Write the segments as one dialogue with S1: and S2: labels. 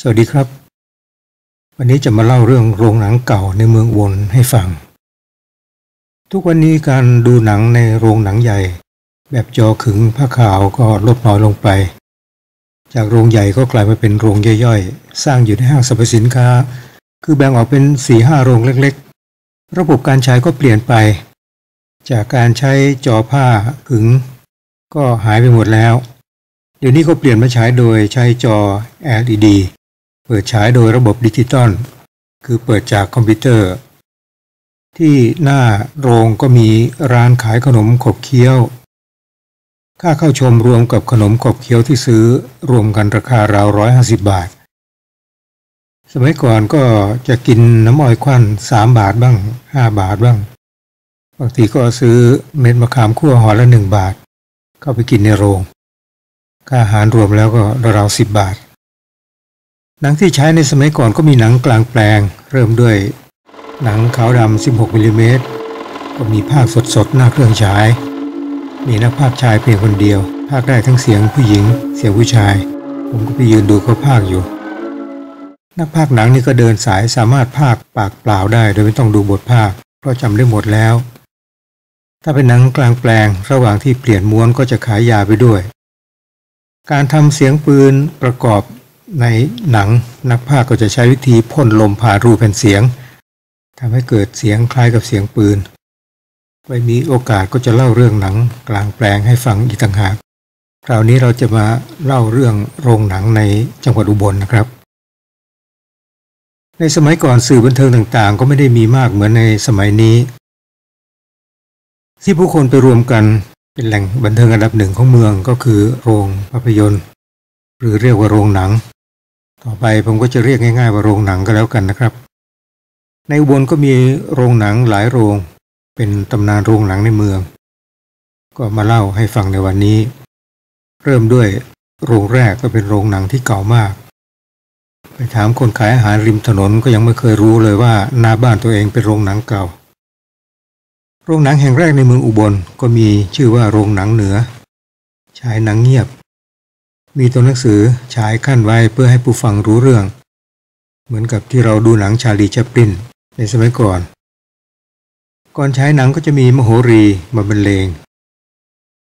S1: สวัสดีครับ วันนี้จะมาเล่าเรื่องโรงหนังเก่าในเมืองวนให้ฟัง ทุกวันนี้การดูหนังในโรงหนังใหญ่ แบบจอขึงผ้าขาวก็ลดน้อยลงไป จากโรงใหญ่ก็กลายมาเป็นโรงย่อยๆ สร้างอยู่ในห้างสรรพสินค้า คือแบ่งออกเป็นสี่ห้าโรงเล็กๆ ระบบการใช้ก็เปลี่ยนไป จากการใช้จอผ้าขึง ก็หายไปหมดแล้วเดี๋ยวนี้ก็เปลี่ยนมาใช้โดยใช้จอ LED เปิดฉายโดยระบบดิจิตอลคือเปิดจากคอมพิวเตอร์ ที่หน้าโรงก็มีร้านขายขนมขบเคี้ยว ค่าเข้าชมรวมกับขนมขบเคี้ยวที่ซื้อรวมกันราคาราวร้อยห้าสิบบาท สมัยก่อนก็จะกินน้ำอ้อยควันสามบาทบ้างห้าบาทบ้าง บางทีก็ซื้อเม็ดมะขามคั่วห่อละหนึ่งบาท เข้าไปกินในโรง ค่าอาหารรวมแล้วก็ราวสิบบาท หนังที่ใช้ในสมัยก่อนก็มีหนังกลางแปลง เริ่มด้วย หนังขาวดำ 16มิลลิเมตรก็มีภาคสดๆ หน้าเครื่องฉาย มีนักภาคชายเพียงคนเดียว ภาคได้ทั้งเสียงผู้หญิง เสียงผู้ชาย ผมก็ไปยืนดูเขาภาคอยู่ นักภาคหนังนี่ก็เดินสายสามารถภาคปากเปล่าได้โดยไม่ต้องดูบทภาค เพราะจำได้หมดแล้ว ถ้าเป็นหนังกลางแปลง ระหว่างที่เปลี่ยนม้วนก็จะขายยาไปด้วย การทำเสียงปืนประกอบ ในหนังนักพากย์ก็จะใช้วิธีพ่นลมผ่านรูแผ่นเสียงทำให้เกิดเสียงคล้ายกับเสียงปืน ไว้มีโอกาสก็จะเล่าเรื่องหนังกลางแปลงให้ฟังอีกต่างหาก คราวนี้เราจะมาเล่าเรื่องโรงหนังในจังหวัดอุบลนนะครับ ในสมัยก่อนสื่อบันเทิงต่างๆ ก็ไม่ได้มีมากเหมือนในสมัยนี้ ที่ผู้คนไปรวมกันเป็นแหล่งบันเทิงอันดับหนึ่งของเมืองก็คือโรงภาพยนตร์ หรือเรียกว่าโรงหนัง ต่อไปผมก็จะเรียกง่ายๆว่าโรงหนังก็แล้วกันนะครับ ในอุบลก็มีโรงหนังหลายโรง เป็นตำนานโรงหนังในเมือง ก็มาเล่าให้ฟังในวันนี้ เริ่มด้วยโรงแรกก็เป็นโรงหนังที่เก่ามาก ไปถามคนขายอาหารริมถนนก็ยังไม่เคยรู้เลยว่าหน้าบ้านตัวเองเป็นโรงหนังเก่า โรงหนังแห่งแรกในเมืองอุบลก็มีชื่อว่าโรงหนังเหนือฉายหนังเงียบ มีตัวหนังสือฉายขั้นไว้เพื่อให้ผู้ฟังรู้เรื่อง เหมือนกับที่เราดูหนังชาลีชัปลินในสมัยก่อน ก่อนฉายหนังก็จะมีมโหรีมาบรรเลง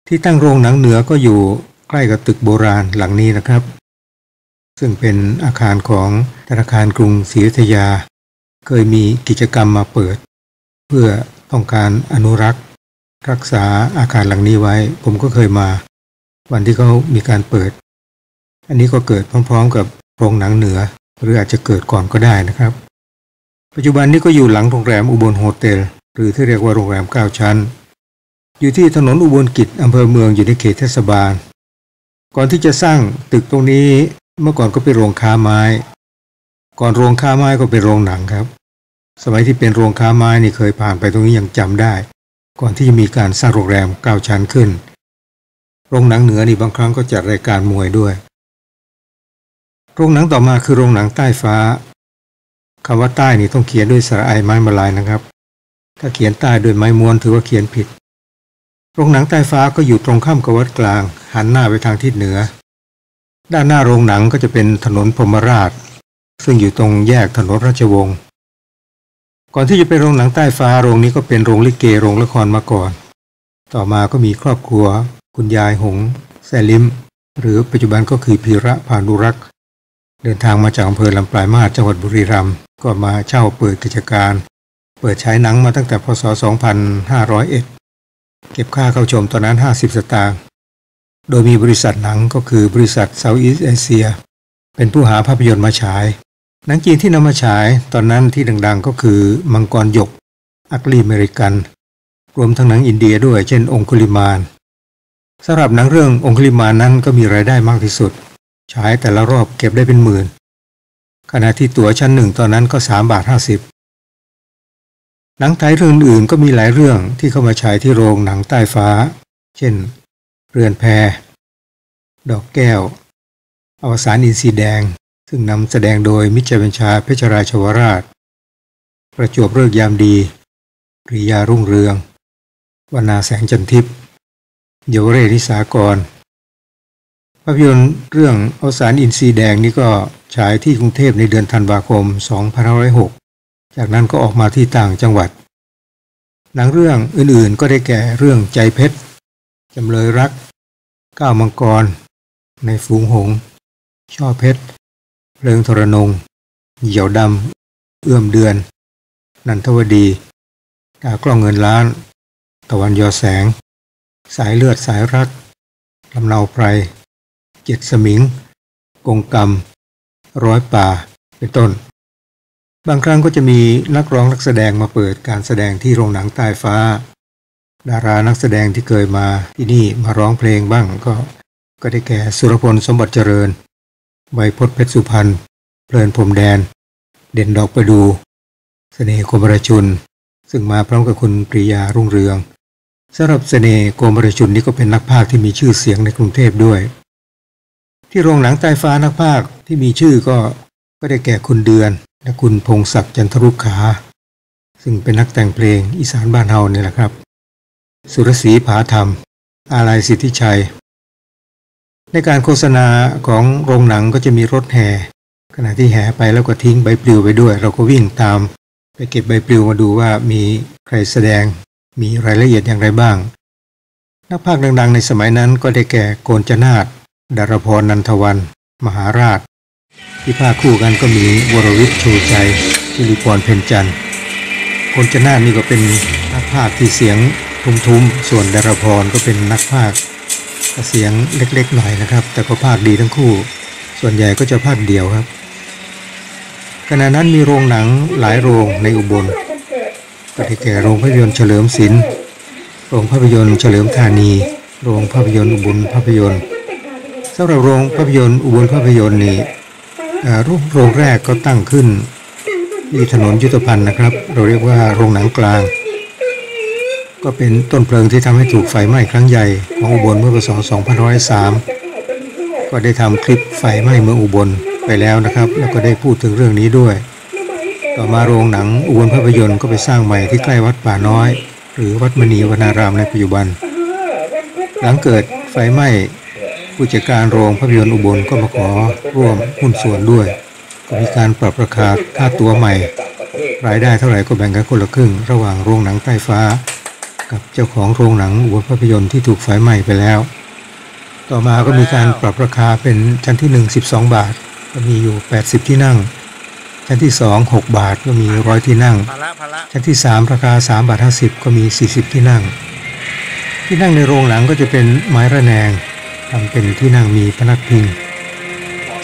S1: ที่ตั้งโรงหนังเหนือก็อยู่ใกล้กับตึกโบราณหลังนี้นะครับ ซึ่งเป็นอาคารของธนาคารกรุงศรีอยุธยา เคยมีกิจกรรมมาเปิด เพื่อต้องการอนุรักษ์ รักษาอาคารหลังนี้ไว้ ผมก็เคยมา วันที่เขามีการเปิด อันนี้ก็เกิดพร้อมๆ กับโครงหนังเหนือ หรืออาจจะเกิดก่อนก็ได้นะครับ ปัจจุบันนี้ก็อยู่หลังโรงแรมอุบลโฮเทลหรือที่เรียกว่าโรงแรม 9 ชั้น อยู่ที่ถนนอุบลกิจอำเภอเมืองอยู่ในเขตเทศบาล ก่อนที่จะสร้างตึกตรงนี้เมื่อก่อนก็เป็นโรงค้าไม้ ก่อนโรงค้าไม้ก็เป็นโรงหนังครับ สมัยที่เป็นโรงค้าไม้นี่เคยผ่านไปตรงนี้ยังจำได้ ก่อนที่จะมีการสร้างโรงแรมเก้าชั้นขึ้น โรงหนังเหนือนี่บางครั้งก็จัดรายการมวยด้วย โรงหนังต่อมาคือโรงหนังใต้ฟ้าคำว่าใต้นี่ต้องเขียนด้วยสระไอไม้มาลายนะครับ ถ้าเขียนใต้ด้วยไม้ม้วนถือว่าเขียนผิด โรงหนังใต้ฟ้าก็อยู่ตรงข้ามกับวัดกลาง หันหน้าไปทางทิศเหนือ ด้านหน้าโรงหนังก็จะเป็นถนนพรมราช ซึ่งอยู่ตรงแยกถนนราชวงศ์ ก่อนที่จะเป็นโรงหนังใต้ฟ้าโรงนี้ก็เป็นโรงลิเกโรงละครมาก่อน ต่อมาก็มีครอบครัว คุณยายหง แซลิม หรือปัจจุบันก็คือพีระพานุรักษ์ เดินทางมาจากอำเภอลำปลายมาศจังหวัดบุรีรัมย์ก็มาเช่าเปิดกิจการ เปิดใช้หนังมาตั้งแต่พศ 2501 เก็บค่าเข้าชมตอนนั้น 50 สตางค์โดยมีบริษัทหนังก็คือบริษัท Southeast Asia เป็นผู้หาภาพยนตร์มาฉาย หนังจีนที่นำมาฉายตอนนั้นที่ดังๆก็คือมังกรหยก อักลีเมริกัน รวมทั้งหนังอินเดียด้วยเช่นองคุลิมานสำหรับหนังเรื่ององคุลิมานนั้นก็มีรายได้มากที่สุด ฉายแต่ละรอบเก็บได้เป็นหมื่น ขณะที่ตั๋วชั้นหนึ่งตอนนั้นก็สามบาทห้าสิบหนังไทยเรื่องอื่นก็มีหลายเรื่องที่เข้ามาฉายที่โรงหนังใต้ฟ้า เช่น เรือนแพดอกแก้ว อวสานอินทรีแดง ซึ่งนำแสดงโดยมิจฉาบัญชาเพชรราชวราช ประจวบเลิกยามดีปริยารุ่งเรืองวนาแสงจันทิพย์เยาวเรศนิสากร ภาพยนตร์เรื่องอวสานอินทรีแดงนี่ก็ฉายที่กรุงเทพในเดือนธันวาคม 2506 จากนั้นก็ออกมาที่ต่างจังหวัด หนังเรื่องอื่นๆก็ได้แก่เรื่องใจเพชรจำเลยรัก ก้าวมังกร ในฝูงหง ช่อเพชรเพลิงทรนง เหยี่ยวดำ เอื้อมเดือน นันทวดีตากล้องเงินล้าน ตะวันยอแสง สายเลือดสายรักลำเนาไพร เจ็ดสมิง กงกรรม ร้อยป่า เป็นต้น บางครั้งก็จะมีนักร้องนักแสดงมาเปิดการแสดงที่โรงหนังใต้ฟ้า ดารานักแสดงที่เคยมาที่นี่มาร้องเพลงบ้างก็ก็ได้แก่สุรพลสมบัติเจริญใบพศเพชรสุพรรณเพลินพรมแดน เด่นดอกประดูเสน่ห์คมรชุน ซึ่งมาพร้อมกับคุณปริยารุ่งเรืองสำหรับเสน่ห์โกมรชุนนี่ก็เป็นนักพากย์ที่มีชื่อเสียงในกรุงเทพด้วย ที่โรงหนังใต้ฟ้านักพากที่มีชื่อก็ก็ได้แก่คุณเดือน และคุณพงศักดิ์จันทรุขา ซึ่งเป็นนักแต่งเพลงอีสานบ้านเฮาเนี่ยแหละครับ สุรศรีผาธรรม อาลัยสิทธิชัย ในการโฆษณาของโรงหนังก็จะมีรถแห่ ขณะที่แห่ไปแล้วก็ทิ้งใบปลิวไปด้วย เราก็วิ่งตาม ไปเก็บใบปลิวมาดูว่ามีใครแสดง มีรายละเอียดอย่างไรบ้าง นักพากย์ดังๆ ในสมัยนั้นก็ได้แก่โกนจนาต ดารพรนันทวัน มหาราช ที่ภาคคู่กันก็มีวรวิทย์ชูใจชิริพรเพนจันทร์โกนจนานี่ก็เป็นนักพากย์ที่เสียงทุ้มๆ ส่วนดารพรก็เป็นนักพากย์เสียงเล็กๆหน่อยนะครับ แต่ก็พากดีทั้งคู่ ส่วนใหญ่ก็จะพากเดียวครับ ขณะนั้นมีโรงหนังหลายโรงในอุบลก็ได้แก่โรงภาพยนตร์เฉลิมศิลป์โรงภาพยนตร์เฉลิมธานี โรงภาพยนตร์อุบลภาพยนตร์ สำหรับโรงภาพยนตร์อุบลภาพยนตร์นี่รูปโรงแรกก็ตั้งขึ้นที่ถนนยุทธภัณฑ์นะครับ เราเรียกว่าโรงหนังกลาง ก็เป็นต้นเพลิงที่ทำให้ถูกไฟไหม้ครั้งใหญ่ของอุบลเมื่อพศ2503 ก็ได้ทำคลิปไฟไหม้เมืองอุบลไปแล้วนะครับ แล้วก็ได้พูดถึงเรื่องนี้ด้วย ต่อมาโรงหนังอุบลภาพยนตร์ก็ไปสร้างใหม่ที่ใกล้วัดป่าน้อย หรือวัดมณีวนารามในปัจจุบัน หลังเกิดไฟไหม้ ผู้จัดการโรงภาพยนตร์อุบลก็มาขอร่วมหุ้นส่วนด้วยก็มีการปรับราคาค่าตัวใหม่ รายได้เท่าไหร่ก็แบ่งกันคนละครึ่ง ระหว่างโรงหนังใต้ฟ้า กับเจ้าของโรงหนังอุบลภาพยนตร์ที่ถูกไฟไหม้ไปแล้ว ต่อมาก็มีการปรับราคาเป็นชั้นที่ 1 12 บาท ก็มีอยู่ 80 ที่นั่ง ชั้นที่สองหกบาทก็มีร้อยที่นั่ง ชั้นที่สามราคาสามบาทห้าสิบก็มีสี่สิบที่นั่ง ที่นั่งในโรงหลังก็จะเป็นไม้ระแนง ทำเป็นที่นั่งมีพนักพิง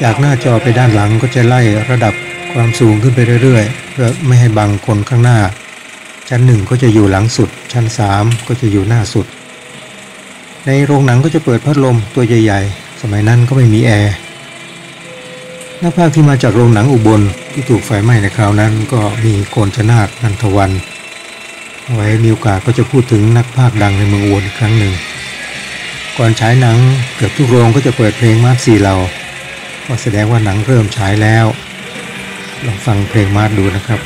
S1: จากหน้าจอไปด้านหลังก็จะไล่ระดับความสูงขึ้นไปเรื่อยๆ เพื่อไม่ให้บังคนข้างหน้า ชั้นหนึ่งก็จะอยู่หลังสุด ชั้นสามก็จะอยู่หน้าสุด ในโรงหนังก็จะเปิดพัดลมตัวใหญ่ๆ สมัยนั้นก็ไม่มีแอร์นักพากที่มาจากโรงหนังอุบลที่ถูกไฟไหม้ในคราวนั้นก็มีโกนชนาตนันทวัน ไว้มีโอกาสก็จะพูดถึงนักพากดังในเมืองอุบลอีกครั้งหนึ่ง ก่อนฉายหนังเกือบทุกโรงก็จะเปิดเพลงมาร์ซีเราก็แสดงว่าหนังเริ่มฉายแล้ว ลองฟังเพลงมาร์ดูนะครับ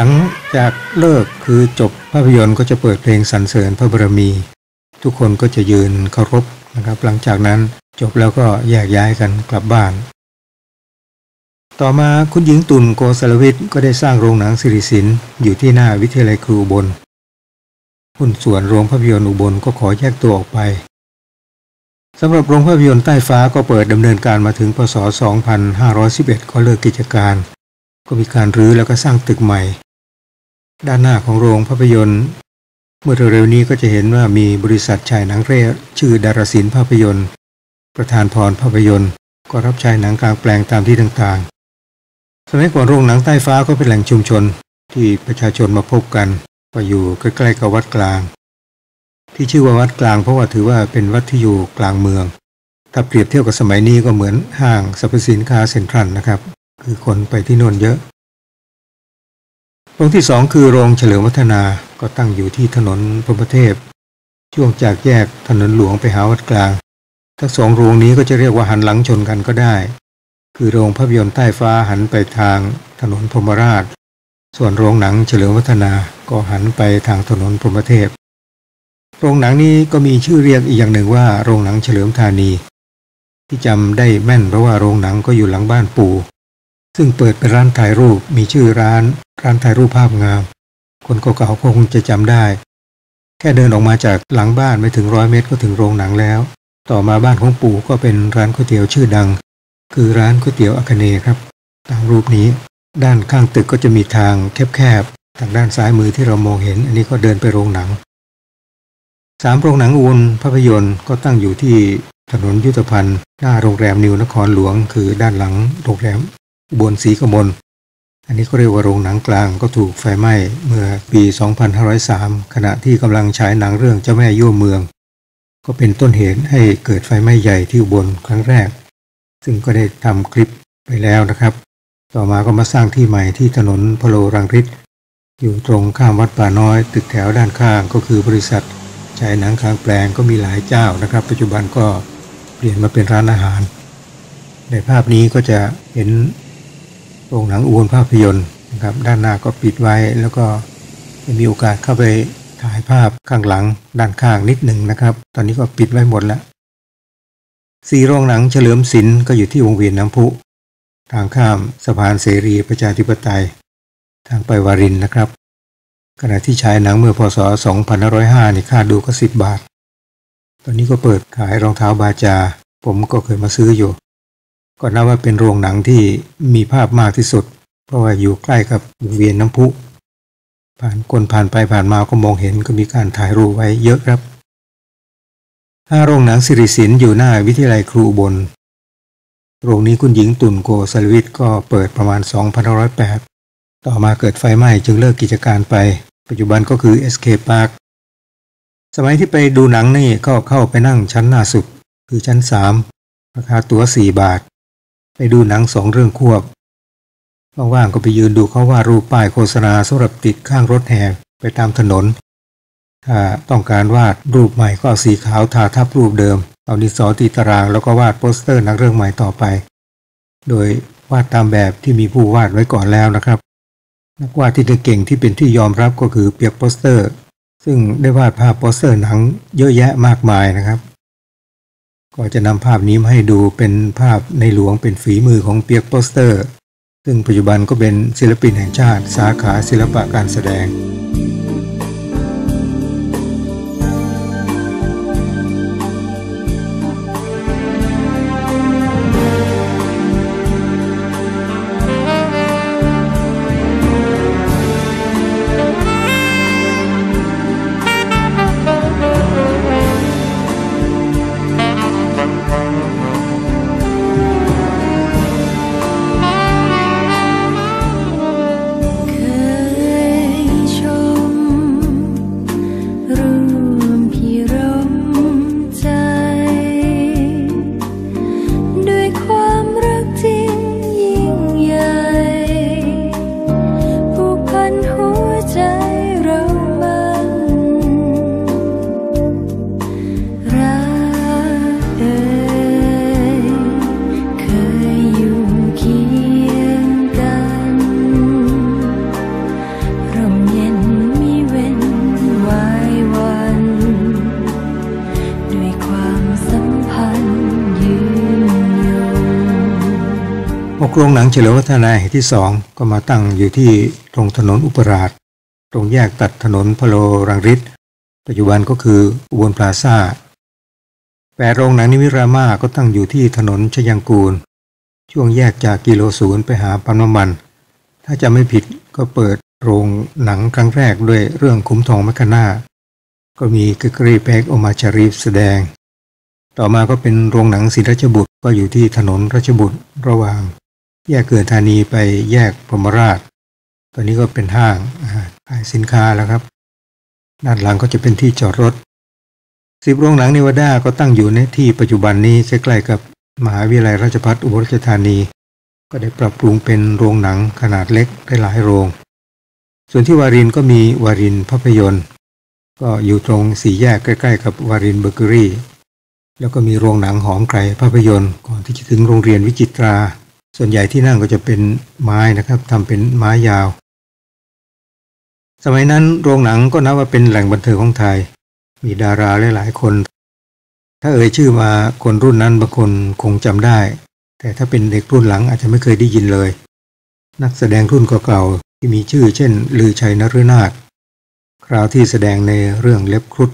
S1: หลังจากเลิกคือจบภาพยนตร์ก็จะเปิดเพลงสรรเสริญพระบารมี ทุกคนก็จะยืนเคารพนะครับ หลังจากนั้นจบแล้วก็แยกย้ายกันกลับบ้าน ต่อมาคุณหญิงตุลโกสลวิทย์ก็ได้สร้างโรงหนังสิริสินอยู่ที่หน้าวิทยาลัยครูบนหุ้นส่วนโรงภาพยนตร์อุบลก็ขอแยกตัวออกไปสำหรับโรงภาพยนตร์ใต้ฟ้าก็เปิดดำเนินการมาถึงพศ 2511 ก็เลิกกิจการ ก็มีการรื้อแล้วก็สร้างตึกใหม่ ด้านหน้าของโรงภาพยนตร์ เมื่อเร็วๆนี้ก็จะเห็นว่ามีบริษัทฉายหนังเร่ชื่อดารศิลป์ภาพยนตร์ ประธานพรภาพยนตร์ ก็รับฉายหนังกลางแปลงตามที่ต่างๆ สมัยก่อนโรงหนังใต้ฟ้าก็เป็นแหล่งชุมชนที่ประชาชนมาพบกันก็อยู่ใกล้ๆกับวัดกลาง ที่ชื่อว่าวัดกลางเพราะว่าถือว่าเป็นวัดที่อยู่กลางเมือง ถ้าเปรียบเทียบกับสมัยนี้ก็เหมือนห้างสรรพสินค้าเซ็นทรัลนะครับ คือคนไปที่นนเยอะ โรงที่สองคือโรงเฉลิมวัฒนาก็ตั้งอยู่ที่ถนนพรมเทพ ช่วงจากแยกถนนหลวงไปหาวัดกลาง ทั้งสองโรงนี้ก็จะเรียกว่าหันหลังชนกันก็ได้ คือโรงภาพยนตร์ใต้ฟ้าหันไปทางถนนพรมราช ส่วนโรงหนังเฉลิมวัฒนาก็หันไปทางถนนพรมเทพ โรงหนังนี้ก็มีชื่อเรียกอีกอย่างหนึ่งว่าโรงหนังเฉลิมธานี ที่จำได้แม่นเพราะว่าโรงหนังก็อยู่หลังบ้านปู่ ซึ่งเปิดเป็นร้านถ่ายรูปมีชื่อร้าน ร้านถ่ายรูปภาพงาม คนเก่าๆคงจะจำได้ แค่เดินออกมาจากหลังบ้านไม่ถึงร้อยเมตรก็ถึงโรงหนังแล้ว ต่อมาบ้านของปู่ก็เป็นร้านก๋วยเตี๋ยวชื่อดัง คือร้านก๋วยเตี๋ยวอคเนครับ ตามรูปนี้ ด้านข้างตึกก็จะมีทางแคบๆทางด้านซ้ายมือที่เรามองเห็น อันนี้ก็เดินไปโรงหนังสามโรงหนังอุนภาพยนตร์ก็ตั้งอยู่ที่ถนนยุทธภัณฑ์หน้าโรงแรมนิวนครหลวง คือด้านหลังโรงแรม บนสีกมลอันนี้ก็เรียกว่าโรงหนังกลางก็ถูกไฟไหม้เมื่อปี 2503 ขณะที่กำลังฉายหนังเรื่องเจ้าแม่ย่วเมือง ก็เป็นต้นเหตุให้เกิดไฟไหม้ใหญ่ที่อุบลครั้งแรก ซึ่งก็ได้ทำคลิปไปแล้วนะครับ ต่อมาก็มาสร้างที่ใหม่ที่ถนนพโลรังริตอยู่ตรงข้ามวัดป่าน้อย ตึกแถวด้านข้างก็คือบริษัทฉายหนังคางแปลงก็มีหลายเจ้านะครับ ปัจจุบันก็เปลี่ยนมาเป็นร้านอาหาร ในภาพนี้ก็จะเห็น โรงหนังอวนภาพยนตร์นะครับด้านหน้าก็ปิดไว้แล้วก็มีโอกาสเข้าไปถ่ายภาพข้างหลังด้านข้างนิดหนึ่งนะครับ ตอนนี้ก็ปิดไว้หมดแล้วสี่โรงหนังเฉลิมศิลป์ก็อยู่ที่วงเวียนน้ำพุ ทางข้ามสะพานเสรีประชาธิปไตย ทางไปวารินนะครับ ขณะที่ฉายหนังเมื่อพศ 2505 นี่ค่าดูก็ 10 บาท ตอนนี้ก็เปิดขายรองเท้าบาจา ผมก็เคยมาซื้ออยู่ ก็นับว่าเป็นโรงหนังที่มีภาพมากที่สุด เพราะว่าอยู่ใกล้กับวงเวียนน้ำพุ ผ่านคนผ่านไปผ่านมาก็มองเห็นก็มีการถ่ายรูปไว้เยอะครับห้าโรงหนังสิริสินอยู่หน้าวิทยาลัยครูบนโรงนี้คุณหญิงตุ่นโกสลวิทก็เปิดประมาณ2508 ต่อมาเกิดไฟไหม้จึงเลิกกิจการไป ปัจจุบันก็คือ SK Park สมัยที่ไปดูหนังนี่ก็เข้าไปนั่งชั้นหน้าสุด คือชั้น 3 ราคาตั๋ว 4 บาท ไปดูหนังสองเรื่องควบว่างๆก็ไปยืนดูเขาว่ารูปป้ายโฆษณาสำหรับติดข้างรถแห่ไปตามถนน ถ้าต้องการวาดรูปใหม่ก็เอาสีขาวทาทับรูปเดิม เอาดินสอตีตารางแล้วก็วาดโปสเตอร์หนังเรื่องใหม่ต่อไป โดยวาดตามแบบที่มีผู้วาดไว้ก่อนแล้วนะครับนักวาดที่เก่งที่เป็นที่ยอมรับก็คือเปียกโปสเตอร์ ซึ่งได้วาดภาพโปสเตอร์หนังเยอะแยะมากมายนะครับ ก็จะนำภาพนี้มาให้ดูเป็นภาพในหลวงเป็นฝีมือของเปียกโปสเตอร์ ซึ่งปัจจุบันก็เป็นศิลปินแห่งชาติ สาขาศิลปะการแสดง โรงหนังเฉลิมวัฒนาแห่งที่สองก็มาตั้งอยู่ที่ตรงถนนอุปราช ตรงแยกตัดถนนพโลรังริตปัจจุบันก็คืออุบลพลาซ่าแปดโรงหนังนิวิรามาก็ตั้งอยู่ที่ถนนชยังกูล ช่วงแยกจากกิโลศูนย์ไปหาปั๊มน้ำมัน ถ้าจะไม่ผิดก็เปิดโรงหนังครั้งแรกด้วยเรื่องคุ้มทองมัคคณาก็มีกกรีแปกโอมาชารีฟแสดง ต่อมาก็เป็นโรงหนังศิรัชบุตรก็อยู่ที่ถนนราชบุตรระหว่าง แยกเกิดธานีไปแยกพรมราช ตอนนี้ก็เป็นห้างขายสินค้าแล้วครับ ด้านหลังก็จะเป็นที่จอดรถ สิบโรงหนังนิวาดาก็ตั้งอยู่ในที่ปัจจุบันนี้ใกล้ๆกับมหาวิทยาลัยราชภัฏอุบลราชธานี ก็ได้ปรับปรุงเป็นโรงหนังขนาดเล็กได้หลายโรง ส่วนที่วารินก็มีวารินภาพยนตร์ ก็อยู่ตรงสี่แยกใกล้ๆ กับวารินเบเกอรี่ แล้วก็มีโรงหนังหอมไกรภาพยนตร์ก่อนที่จะถึงโรงเรียนวิจิตรา ส่วนใหญ่ที่นั่งก็จะเป็นไม้นะครับทำเป็นไม้ยาว สมัยนั้นโรงหนังก็นับว่าเป็นแหล่งบันเทิงของไทย มีดาราหลายๆคน ถ้าเอ่ยชื่อมาคนรุ่นนั้นบางคนคงจำได้ แต่ถ้าเป็นเด็กรุ่นหลังอาจจะไม่เคยได้ยินเลย นักแสดงรุ่นเก่าๆที่มีชื่อเช่น ลือชัยนฤนาถคราวที่แสดงในเรื่องเล็บครุฑ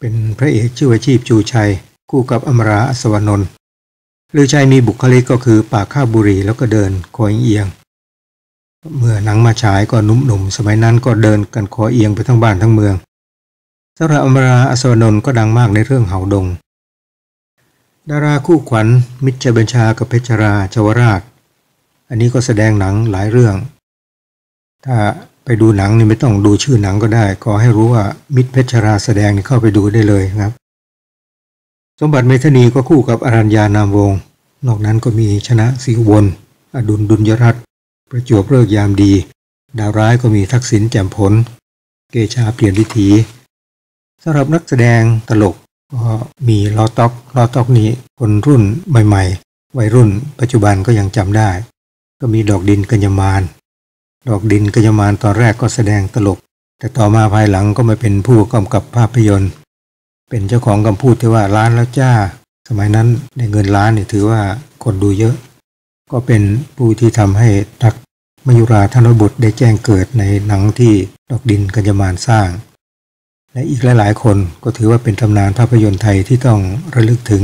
S1: เป็นพระเอกชื่อว่าชีพจูชัย คู่กับอมราอัศวนนท์ ลือชัยมีบุคลิกก็คือปากข้าบุรีแล้วก็เดินคอยเอียง เมื่อหนังมาฉายก็นุ่มๆสมัยนั้นก็เดินกันคอเอียงไปทั้งบ้านทั้งเมืองสรับอมราอัศวนน์ก็ดังมากในเรื่องเห่าดง ดาราคู่ขวัญมิตรบัญชากับเพชราชวราช อันนี้ก็แสดงหนังหลายเรื่อง ถ้าไปดูหนังนี่ไม่ต้องดูชื่อหนังก็ได้ ขอให้รู้ว่ามิตรเพชราแสดงนี่เข้าไปดูได้เลยครับ สมบัติเมธนีก็คู่กับอรัญญานามวง นอกนั้นก็มีชนะสีวบนอดุลดุลยรัตประจวบเลิกยามดี ดาวร้ายก็มีทักษิณแจ่มผล เกชาเปลี่ยนวิถีสำหรับนักแสดงตลกก็มีลอต็อกลอต็อกนี้คนรุ่นใหม่ ๆ วัยรุ่น ปัจจุบันก็ยังจำได้ ก็มีดอกดินกัญญมานดอกดินกัญญมานตอนแรกก็แสดงตลก แต่ต่อมาภายหลังก็มาเป็นผู้กำกับภาพยนตร์ เป็นเจ้าของคำพูดที่ว่าล้านแล้วจ้า สมัยนั้นในเงินล้านนี่ถือว่าคนดูเยอะ ก็เป็นผู้ที่ทำให้ทักมยุราธนบุตรได้แจ้งเกิดในหนังที่ดอกดินกัญญมานสร้าง และอีกหลาย ๆ คนก็ถือว่าเป็นตำนานภาพยนตร์ไทยที่ต้องระลึกถึง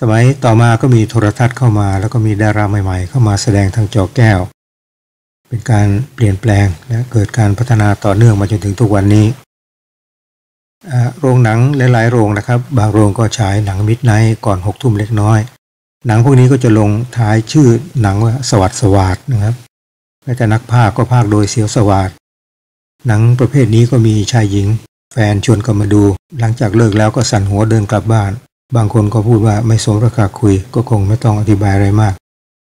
S1: สมัยต่อมาก็มีโทรทัศน์เข้ามา แล้วก็มีดาราใหม่ ๆ เข้ามาแสดงทางจอแก้ว เป็นการเปลี่ยนแปลงและเกิดการพัฒนาต่อเนื่องมาจนถึงทุกวันนี้ โรงหนังหลายๆโรงนะครับ บางโรงก็ฉายหนังมิดไนท์ก่อนหกทุ่มเล็กน้อย หนังพวกนี้ก็จะลงท้ายชื่อหนังว่าสวัสดสวัสดนะครับแม้แต่นักภาคก็ภาคโดยเสียวสวัสดหนังประเภทนี้ก็มีชายหญิง แฟนชวนกันมาดู หลังจากเลิกแล้วก็สั่นหัวเดินกลับบ้าน บางคนก็พูดว่าไม่สมราคาคุยก็คงไม่ต้องอธิบายอะไรมาก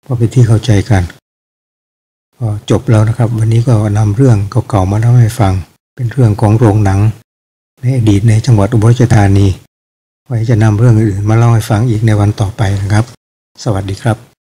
S1: เพราะเป็นที่เข้าใจกันก็จบแล้วนะครับ วันนี้ก็นำเรื่องเก่าๆมาเล่าให้ฟัง เป็นเรื่องของโรงหนัง ในอดีตในจังหวัดอุบลราชธานี ไว้จะนำเรื่องอื่นมาเล่าให้ฟังอีกในวันต่อไปนะครับ สวัสดีครับ